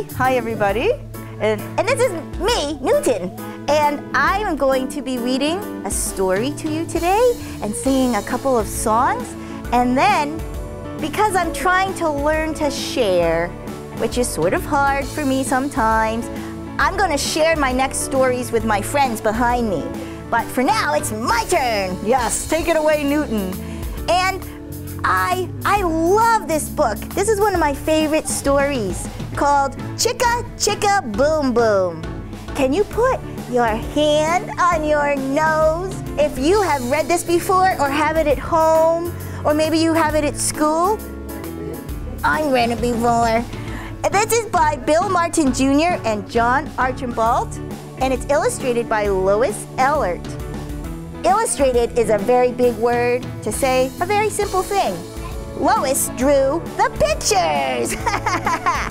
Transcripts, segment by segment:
Hi, everybody. And, and this is me, Newton. And I am going to be reading a story to you today and singing a couple of songs. And then, because I'm trying to learn to share, which is sort of hard for me sometimes, I'm going to share my next stories with my friends behind me. But for now, it's my turn. Yes, take it away, Newton. And I, I love this book. This is one of my favorite stories called Chicka Chicka Boom Boom. Can you put your hand on your nose if you have read this before or have it at home or maybe you have it at school? I read it before. This is by Bill Martin Jr. and John Archambault, and it's illustrated by Lois Ehlert. Illustrated is a very big word to say a very simple thing. Lois drew the pictures.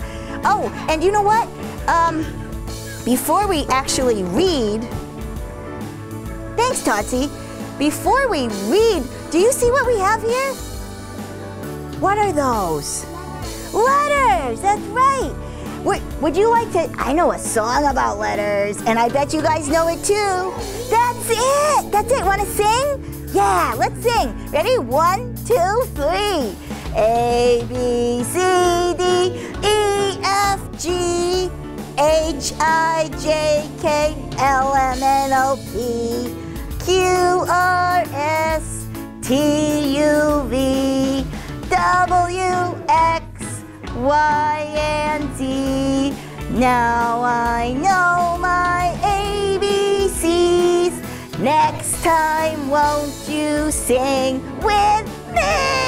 oh, and you know what? Um, before we actually read, thanks, Totsie. Before we read, do you see what we have here? What are those? Letters, that's right. Would, would you like to? I know a song about letters, and I bet you guys know it too. That's it. That's it. Want to sing? Yeah, let's sing. Ready? One, two, three. A, B, C, D, E, F, G, H, I, J, K, L, M, N, O, P, Q, R, S, T, U, V, W, X, Y, and Z. Now I know my ABCs. Next time, won't you sing with me?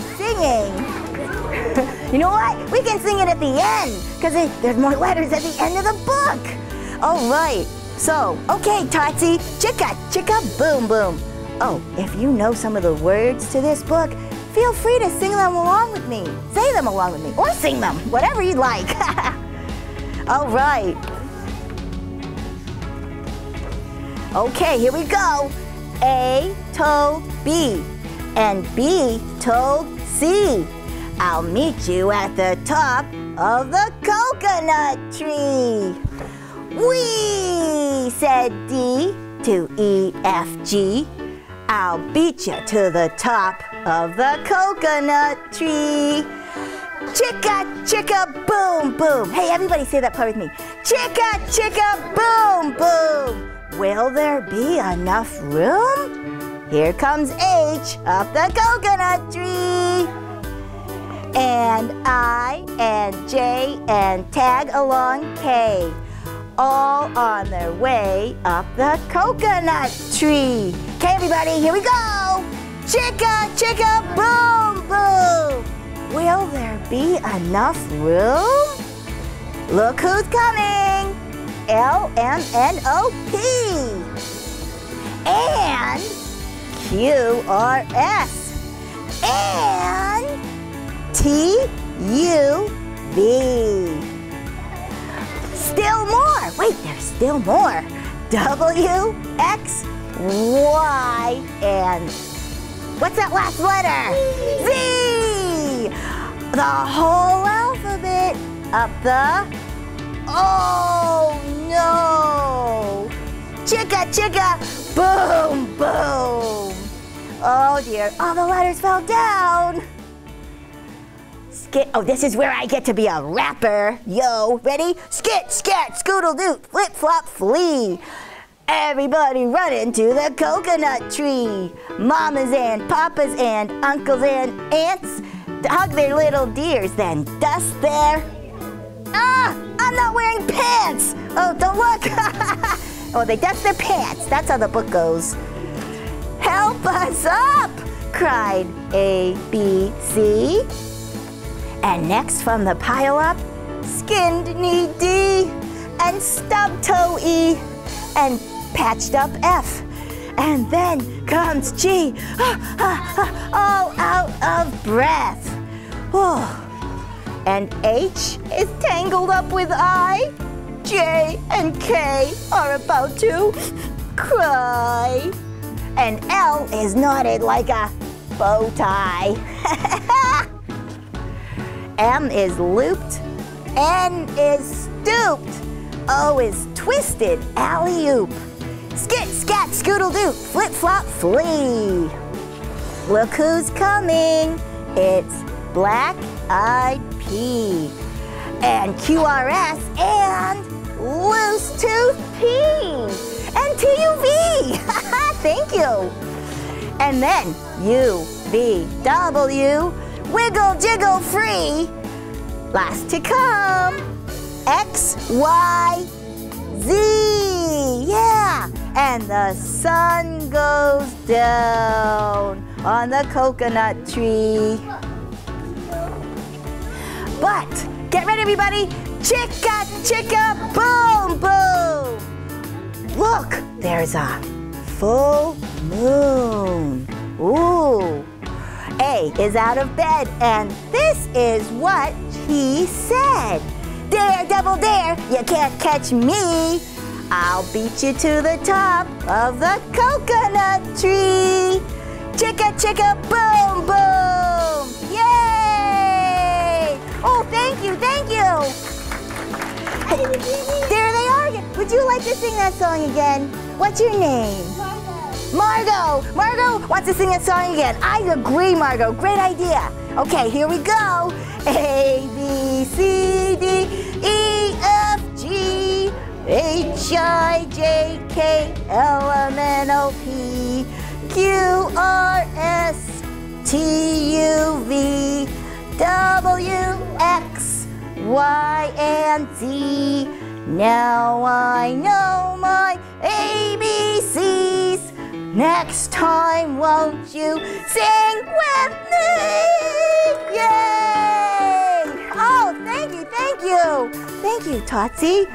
Singing. you know what? We can sing it at the end because there's more letters at the end of the book. All right. So, okay, Totsie, chicka, chicka, boom, boom. Oh, if you know some of the words to this book, feel free to sing them along with me. Say them along with me, or sing them, whatever you like. All right. Okay, here we go. A told B, and B told C. I'll meet you at the top of the coconut tree. We said D to E, F, G. I'll beat you to the top of the coconut tree. Chicka, chicka, boom, boom. Hey, everybody say that part with me. Chicka, chicka, boom, boom. Will there be enough room? Here comes H up the coconut tree. And I and J and tag along K. All on their way up the coconut tree. Okay, everybody, here we go. Chicka, chicka, boom, boom. Will there be enough room? Look who's coming. L-M-N-O-P. And Q-R-S. And T-U-V. Still more. Wait, there's still more. W, X, Y, and what's that last letter? Z. The whole alphabet up the. Oh no! Chicka chicka, boom boom. Oh dear, all the letters fell down. Skit. Oh, this is where I get to be a rapper. Yo, ready? Skit, scat, scoodle doot, flip flop, flee. Everybody run into the coconut tree. Mamas and papas and uncles and aunts hug their little deers, then dust their. Ah, I'm not wearing pants. Oh, don't look. oh, they dust their pants. That's how the book goes. Help us up, cried A, B, C. And next from the pile up, skinned knee D, and stub toe E, and patched up F. And then comes G, all out of breath. Oh. And H is tangled up with I. J and K are about to cry. And L is knotted like a bow tie. M is looped. N is stooped. O is twisted, alley-oop. Skit, scat, scoodle-doop, flip-flop, flee. Look who's coming. It's Black Eyed Pea. And QRS and Loose Tooth P. And TUV. Thank you. And then U, V, W, wiggle, jiggle, free. Last to come. X, Y, Z. Yeah. And the sun goes down on the coconut tree. But get ready, everybody. Chicka, chicka, boom, boom. Look, there's a full moon. Ooh. A is out of bed, and this is what he said. Dare, devil, dare, you can't catch me. I'll beat you to the top of the coconut tree. Chicka, chicka, boom, boom. Yay! Oh, thank you, thank you. There they are. Would you like to sing that song again? What's your name? Margot. Margot wants to sing a song again. I agree, Margot. Great idea. Okay, here we go. A, B, C, D, E, F, G, H, I, J, K, L, M, N, O, P, Q, R, S, T, U, V, W, X, Y, and Z. Now I know my ABCs. Next time, won't you sing with me? Yay! Oh, thank you, thank you. Thank you, Totsie.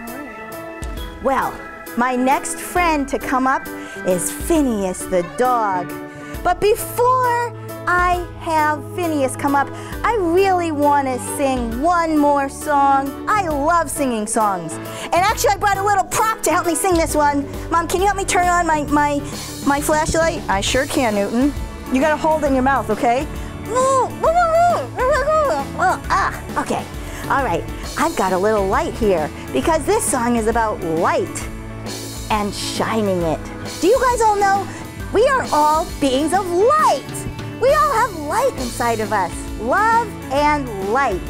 Well, my next friend to come up is Phineas the dog. But before I have Phineas come up, I really want to sing one more song. I love singing songs. And actually, I brought a little prop to help me sing this one. Mom, can you help me turn on my, my, my flashlight? I sure can, Newton. You got to hold in your mouth, okay? Ah, okay. All right, I've got a little light here because this song is about light and shining it. Do you guys all know we are all beings of light? We all have light inside of us. Love and light.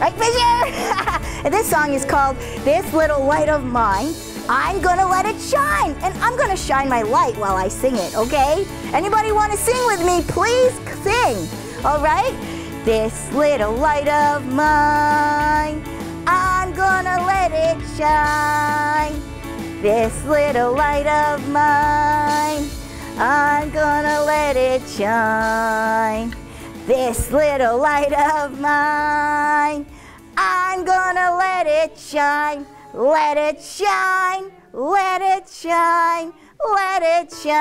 Right, Fisher? and this song is called This Little Light of Mine. I'm gonna let it shine, and I'm gonna shine my light while I sing it, okay? Anybody wanna sing with me? Please sing, all right? This little light of mine, I'm gonna let it shine. This little light of mine, I'm gonna let it shine. This little light of mine, I'm gonna let it shine. Let it shine, let it shine, let it shine.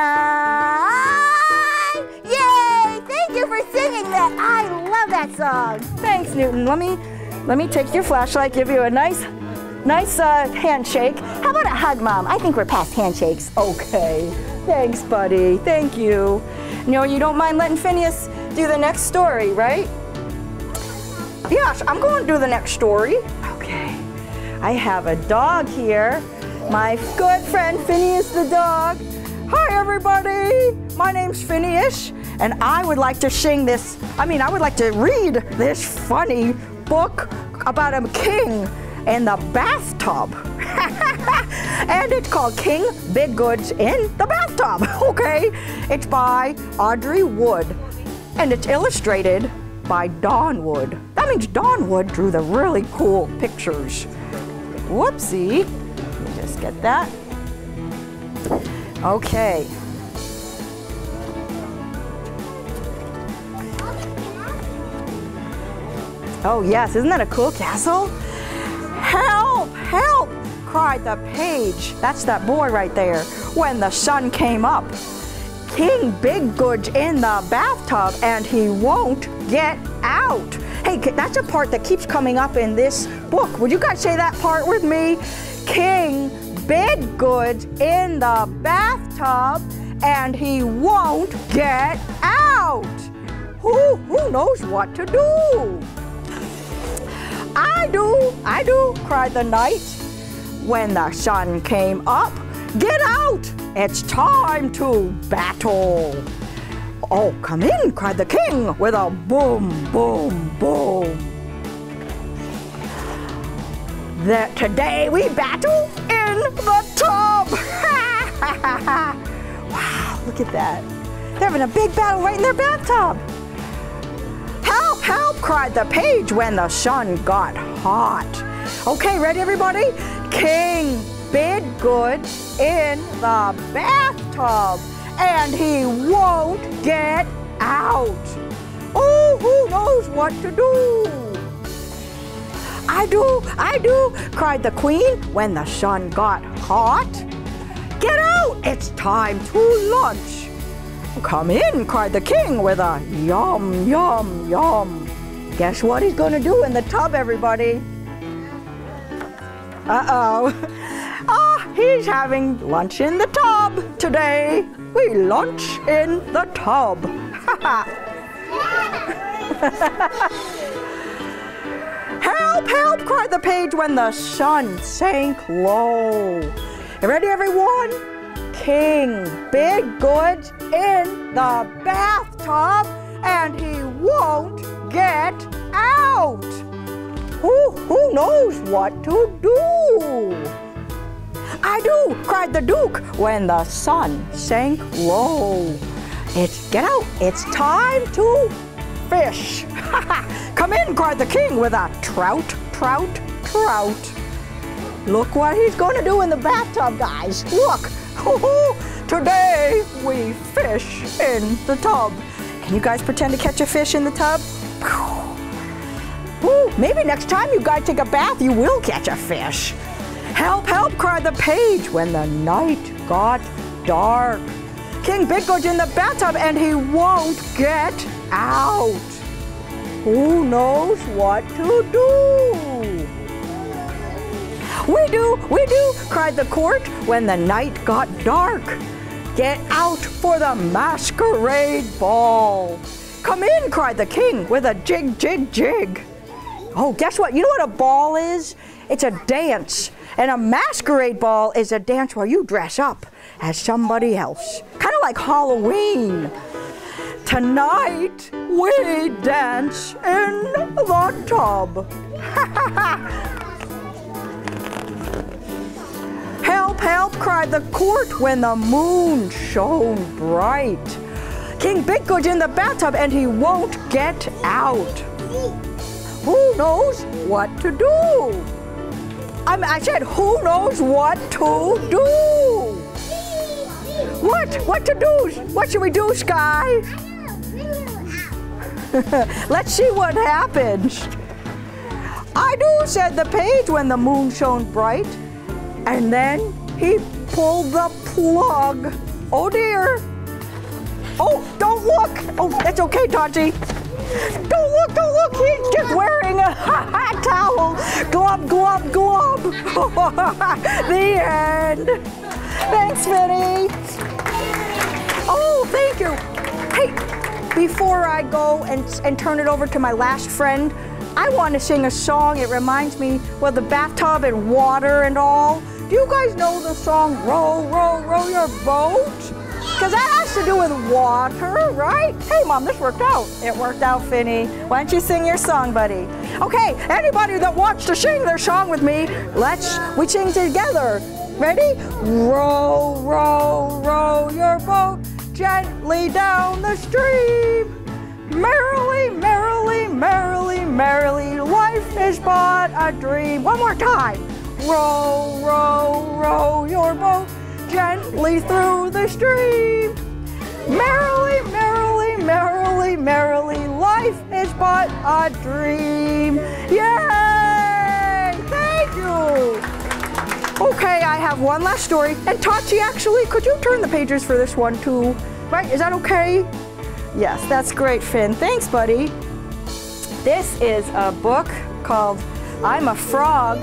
Yay! Thank you for singing that. I love that song. Thanks, Newton. Let me let me take your flashlight, give you a nice nice uh, handshake. How about a hug, Mom? I think we're past handshakes. Okay. Thanks, buddy. Thank you. No, you don't mind letting Phineas do the next story, right? Yes, I'm going to do the next story. I have a dog here. My good friend Phineas the dog. Hi, everybody. My name's Phineas, and I would like to sing this. I mean, I would like to read this funny book about a king in the bathtub. and it's called King Bidgood's in the Bathtub. Okay. It's by Audrey Wood, and it's illustrated by Don Wood. That means Don Wood drew the really cool pictures. Whoopsie. Just get that. Okay. Oh yes, isn't that a cool castle? Help, help, cried the page. That's that boy right there. When the sun came up. King Bidgood's in the bathtub and he won't get out. Hey, that's a part that keeps coming up in this book. Would you guys say that part with me? King Bidgood's in the bathtub and he won't get out. Who, Who knows what to do? I do, I do, cried the knight. When the sun came up, get out, it's time to battle. Oh, come in, cried the king with a boom, boom, boom. That today we battle in the tub. wow, look at that. They're having a big battle right in their bathtub. Help, help, cried the page when the sun got hot. Okay, ready everybody? King Bidgood in the bathtub and he won't get out. Oh, who knows what to do? I do, I do, cried the queen when the sun got hot. Get out, it's time to lunch. Come in, cried the king with a yum, yum, yum. Guess what he's gonna do in the tub, everybody? Uh-oh. Ah, he's having lunch in the tub today. We lunch in the tub. help, help, cried the page when the sun sank low. Ready, everyone? King Bidgood in the bathtub and he won't get out. Who, who knows what to do? I do, cried the Duke when the sun sank low. It's, get out, it's time to fish. Come in, cried the king with a trout, trout, trout. Look what he's going to do in the bathtub, guys. Look. Today we fish in the tub. Can you guys pretend to catch a fish in the tub? Ooh, maybe next time you guys take a bath, you will catch a fish. Help, help, cried the page when the night got dark. King Bidgood's in the bathtub and he won't get out. Who knows what to do? We do, we do, cried the court when the night got dark. Get out for the masquerade ball. Come in, cried the king with a jig, jig, jig. Oh, guess what? You know what a ball is? It's a dance. And a masquerade ball is a dance where you dress up as somebody else. Kind of like Halloween. Tonight we dance in the tub. Help, help, cried the court when the moon shone bright. King Bidgood's in the bathtub and he won't get out. Who knows what to do? I, I said, who knows what to do? What? What to do? What should we do, Sky? Let's see what happens. I do, said the page when the moon shone bright. And then he pulled the plug. Oh dear. Oh, don't look. Oh, that's okay, Tati. Don't look, don't look. He's just wearing a hot towel. Glub, glub, glub. the end. Thanks, Minnie. Oh, thank you. Hey, before I go and, and turn it over to my last friend, I want to sing a song. It reminds me, well, the bathtub and water and all. Do you guys know the song Row, Row, Row Your Boat? Because that has to do with water, right? Hey, Mom, this worked out. It worked out, Finny. Why don't you sing your song, buddy? Okay, anybody that wants to sing their song with me, let's, we sing together. Ready? Row, row, row your boat gently down the stream. Merrily, merrily, merrily, merrily, life is but a dream. One more time. Row, row, row your boat gently through the stream. Merrily, merrily, merrily, merrily, life is but a dream. Yay! Thank you. Okay, I have one last story. And Tachi, actually, could you turn the pages for this one too? Right, is that okay? Yes, that's great, Finn. Thanks, buddy. This is a book called I'm a Frog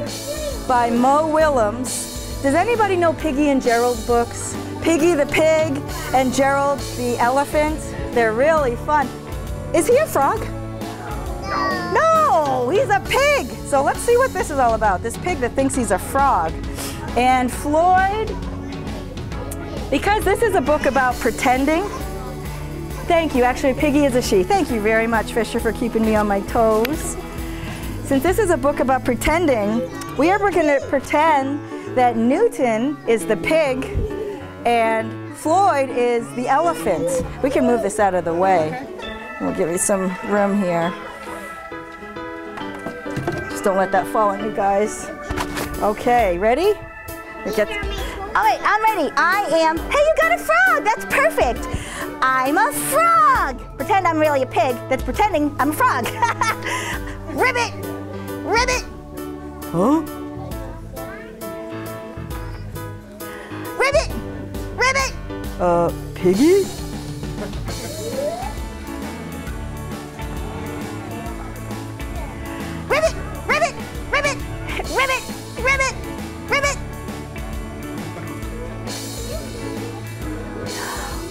by Mo Willems. Does anybody know Piggie and Gerald books? Piggie the pig and Gerald the elephant. They're really fun. Is he a frog? No. no, he's a pig. So let's see what this is all about. This pig that thinks he's a frog. And Floyd, because this is a book about pretending, thank you. Actually, Piggie is a she. Thank you very much, Fisher, for keeping me on my toes. Since this is a book about pretending, we are going to pretend that Newton is the pig and Floyd is the elephant. We can move this out of the way. We'll give you some room here. Just don't let that fall on you guys. Okay, ready? It gets, All right, I'm ready. I am. Hey, you got a frog. That's perfect. I'm a frog. Pretend I'm really a pig that's pretending I'm a frog. ribbit, ribbit, huh? Ribbit. Uh, Piggie? Ribbit, ribbit, ribbit, ribbit, ribbit, ribbit.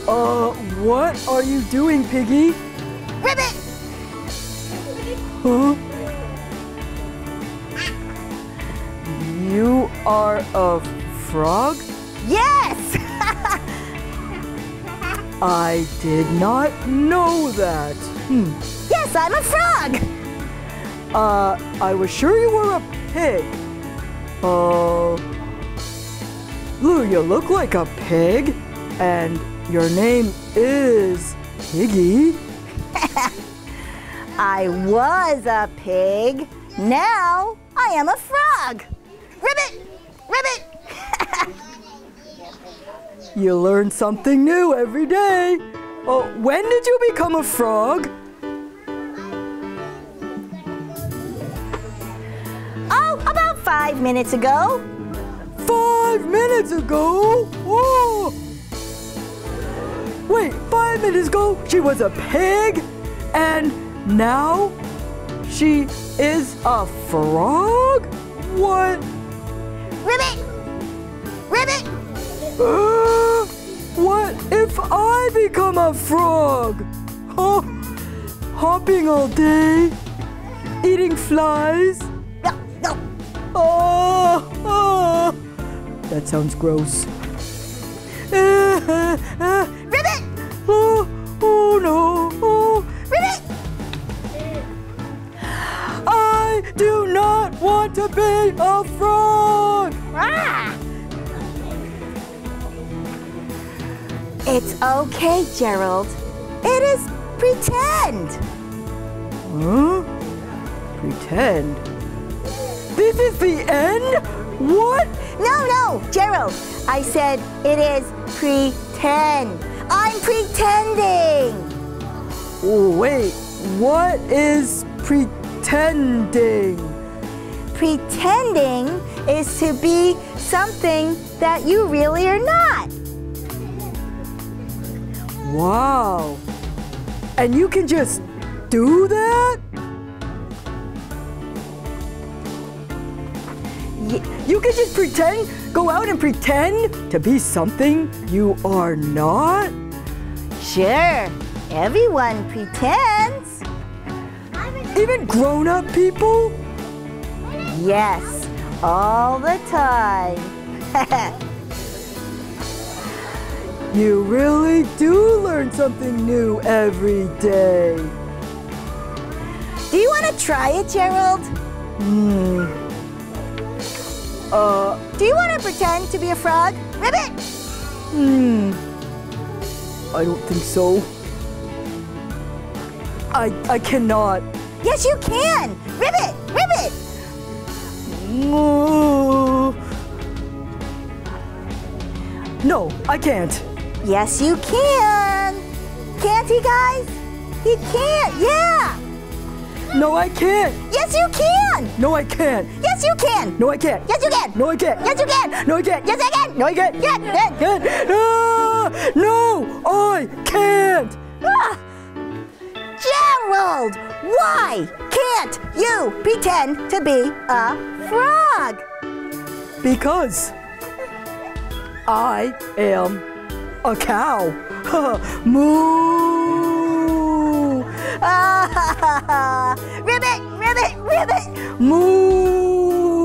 Uh, what are you doing, Piggie? Ribbit. Huh? You are a frog? Yes. I did not know that. Hmm. yes, I'm a frog. Uh, I was sure you were a pig. Uh, Lou, you look like a pig, and your name is Piggie. I was a pig. Now I am a frog. Ribbit, ribbit. You learn something new every day. Oh, when did you become a frog? Oh, about five minutes ago. Five minutes ago? Whoa! Wait, five minutes ago she was a pig? And now she is a frog? What? Ribbit. What if I become a frog? Huh? Hopping all day, eating flies. No, no. Oh, oh. That sounds gross. Ribbit, oh, oh no. Oh, ribbit. I do not want to be a frog. It's okay, Gerald. It is pretend. Huh? Pretend. This is the end? What? No, no, Gerald. I said it is pretend. I'm pretending. Oh, wait. What is pretending? Pretending is to be something that you really are not. Wow. And you can just do that? You can just pretend, go out and pretend to be something you are not? Sure, everyone pretends. Even grown up people? Yes, all the time. You really do learn something new every day. Do you want to try it, Gerald? Hmm. Uh, Do you want to pretend to be a frog? Ribbit! hmm. I don't think so. I I cannot. Yes, you can! Ribbit! Ribbit! No, I can't. Yes, you can! Can't he, guys? He can't! Yeah! No, I can't. Yes, you can! No, I can't. Yes, you can! No, I can't. Yes, you can! No, I can't. Yes, you can! No, I can't. Yes, I can! No, I can't. Yeah, yeah. Can't. Ah, no, I can't. Ah! Gerald! Why can't you pretend to be a frog? Because I am a cow. Moo. Ah! ribbit! Ribbit! at it. Moo!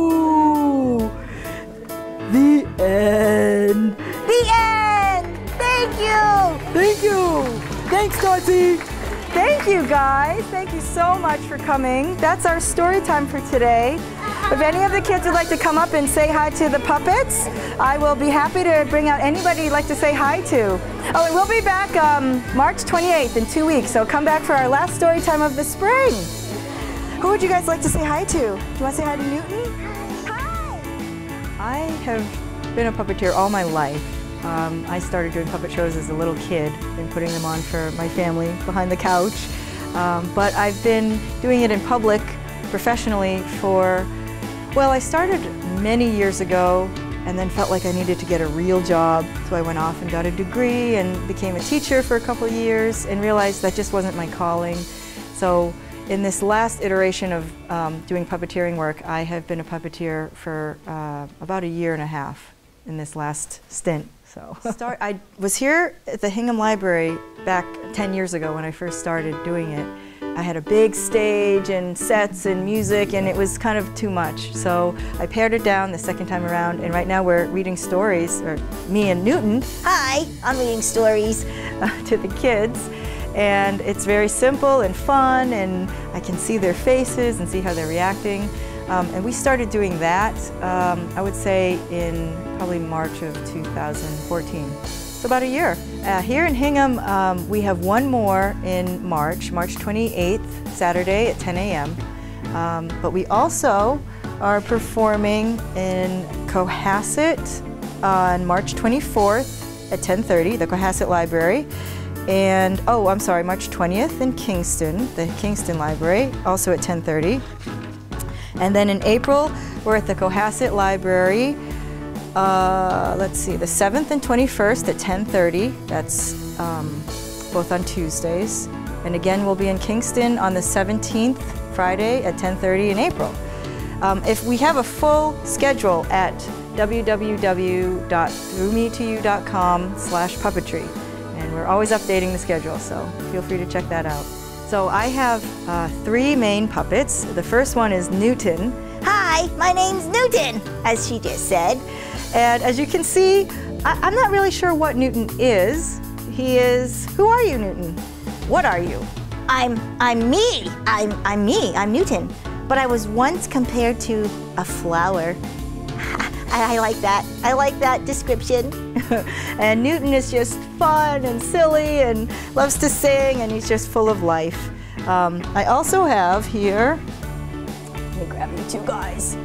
The end. The end. Thank you. Thank you. Thanks, Dorothy. Thank you, guys. Thank you so much for coming. That's our story time for today. If any of the kids would like to come up and say hi to the puppets, I will be happy to bring out anybody you'd like to say hi to. Oh, and we'll be back um, March 28th in two weeks, so come back for our last story time of the spring. Who would you guys like to say hi to? Do you want to say hi to Newton? Hi! I have been a puppeteer all my life. Um, I started doing puppet shows as a little kid and putting them on for my family behind the couch. Um, but I've been doing it in public professionally for, well, I started many years ago and then felt like I needed to get a real job. So I went off and got a degree and became a teacher for a couple years and realized that just wasn't my calling. So in this last iteration of um, doing puppeteering work, I have been a puppeteer for uh, about a year and a half in this last stint. So Start, I was here at the Hingham Library back 10 years ago when I first started doing it. I had a big stage and sets and music and it was kind of too much. So I pared it down the second time around and right now we're reading stories, or me and Newton, Hi, I'm reading stories. uh, to the kids. And it's very simple and fun, and I can see their faces and see how they're reacting. Um, and we started doing that, um, I would say, in probably March of 2014. So about a year. Uh, here in Hingham, um, we have one more in March, March 28th, Saturday at 10 a.m. Um, but we also are performing in Cohasset on March 24th at 10:30, the Cohasset Library. And oh, I'm sorry, March 20th in Kingston, the Kingston Library, also at 10:30. And then in April, we're at the Cohasset Library. Uh, let's see, the 7th and 21st at 10:30. That's um, both on Tuesdays. And again, we'll be in Kingston on the 17th, Friday at 10:30 in April. Um, if we have a full schedule at www.throughmetoyou.com slash puppetry. And we're always updating the schedule, so feel free to check that out. So I have uh, three main puppets. The first one is Newton. Hi, my name's Newton, as she just said. And as you can see, I- I'm not really sure what Newton is. He is, who are you, Newton? What are you? I'm I'm me. I'm I'm me. I'm Newton. But I was once compared to a flower. I, I like that. I like that description. and Newton is just fun and silly and loves to sing and he's just full of life. Um, I also have here, let me grab you two guys.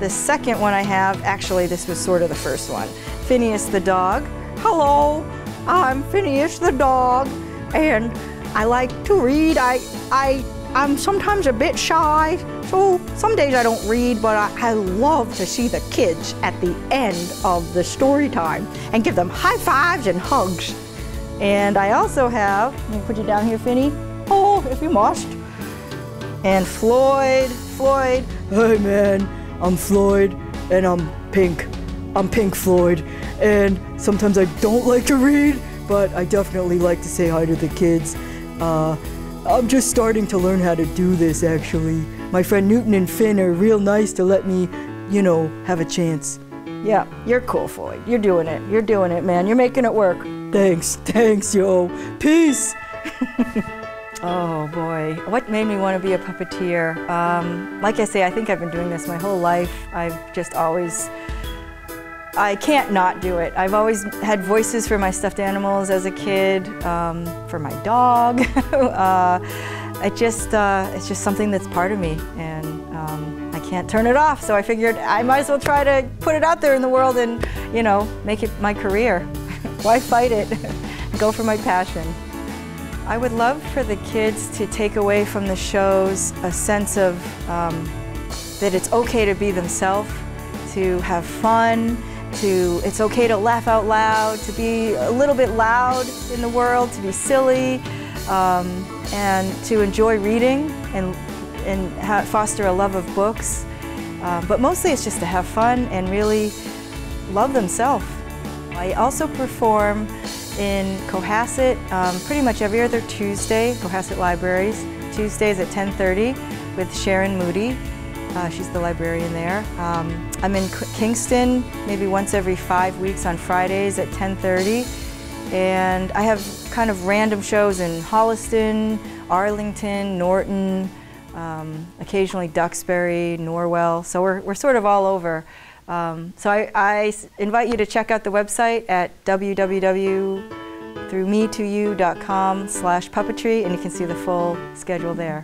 The second one I have, actually this was sort of the first one, Phineas the dog. Hello, I'm Phineas the dog and I like to read. I, I, I'm sometimes a bit shy, so some days I don't read, but I, I love to see the kids at the end of the story time and give them high fives and hugs. And I also have, let me put you down here, Finny. Oh, if you must. And Floyd, Floyd. Hey man, I'm Floyd and I'm Pink. I'm Pink Floyd. And sometimes I don't like to read, but I definitely like to say hi to the kids. Uh, I'm just starting to learn how to do this actually. My friend Newton and Finn are real nice to let me, you know, have a chance. Yeah, you're cool, Floyd. You're doing it. You're doing it, man. You're making it work. Thanks, thanks, yo. Peace. Oh boy, what made me want to be a puppeteer? Um, like I say, I think I've been doing this my whole life. I've just always, I can't not do it. I've always had voices for my stuffed animals as a kid, um, for my dog. uh, it just, uh, it's just something that's part of me, and um, I can't turn it off. So I figured I might as well try to put it out there in the world and, you know, make it my career. Why fight it? Go for my passion. I would love for the kids to take away from the shows a sense of um, that it's okay to be themselves, to have fun, to it's okay to laugh out loud, to be a little bit loud in the world, to be silly, um, and to enjoy reading and and foster a love of books. Uh, but mostly it's just to have fun and really love themselves. I also perform in Cohasset um, pretty much every other Tuesday, Cohasset Libraries, Tuesdays at 10:30 with Sharon Moody. Uh, she's the librarian there. Um, I'm in Kingston maybe once every five weeks on Fridays at 10:30, and I have kind of random shows in Holliston, Arlington, Norton, um, occasionally Duxbury, Norwell. So we're we're sort of all over. Um, so I, I invite you to check out the website at www.throughme2you.com slash puppetry and you can see the full schedule there.